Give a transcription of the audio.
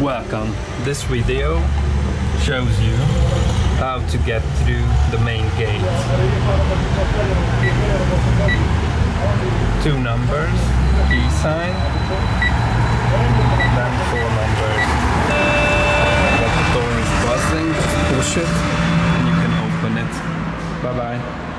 Welcome. This video shows you how to get through the main gate. Two numbers, key sign, then four numbers. But the door is buzzing, push it and you can open it. Bye bye.